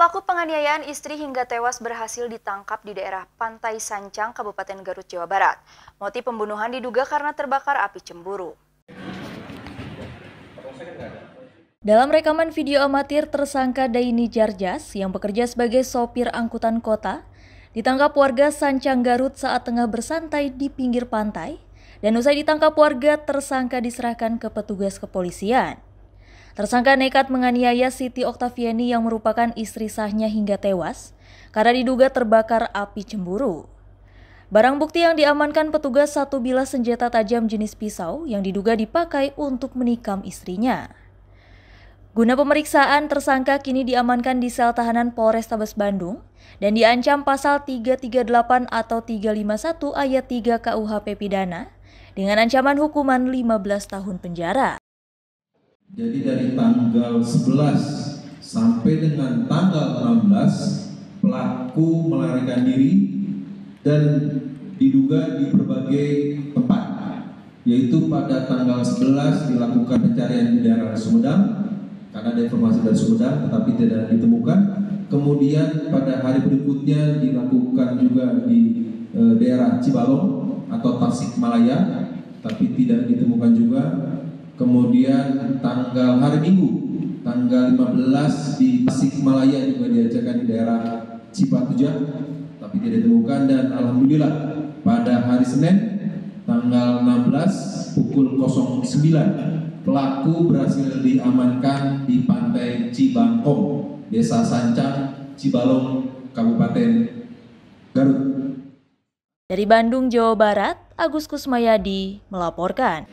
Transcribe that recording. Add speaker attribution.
Speaker 1: Pelaku penganiayaan istri hingga tewas berhasil ditangkap di daerah Pantai Sancang, Kabupaten Garut, Jawa Barat. Motif pembunuhan diduga karena terbakar api cemburu. Dalam rekaman video amatir tersangka Daini Jarjas yang bekerja sebagai sopir angkutan kota, ditangkap warga Sancang Garut saat tengah bersantai di pinggir pantai, dan usai ditangkap warga tersangka diserahkan ke petugas kepolisian. Tersangka nekat menganiaya Siti Oktaviani yang merupakan istri sahnya hingga tewas karena diduga terbakar api cemburu. Barang bukti yang diamankan petugas satu bilah senjata tajam jenis pisau yang diduga dipakai untuk menikam istrinya. Guna pemeriksaan, tersangka kini diamankan di sel tahanan Polrestabes Bandung dan diancam pasal 338 atau 351 ayat 3 KUHP pidana dengan ancaman hukuman 15 tahun penjara.
Speaker 2: Jadi dari tanggal 11 sampai dengan tanggal 16 pelaku melarikan diri dan diduga di berbagai tempat yaitu pada tanggal 11 dilakukan pencarian di daerah Sumedang karena ada informasi dari Sumedang tetapi tidak ditemukan. Kemudian pada hari berikutnya dilakukan juga di e, daerah Cibalong atau Tasikmalaya tapi tidak ditemukan juga kemudian tanggal hari Minggu tanggal 15 di Tasikmalaya juga diajarkan di daerah Cipatujah tapi tidak ditemukan dan Alhamdulillah pada hari Senin tanggal 16 pukul 09 pelaku berhasil diamankan di pantai Cibangkong Desa Sancang Cibalong Kabupaten Garut
Speaker 1: dari Bandung, Jawa Barat, Agus Kusmayadi melaporkan.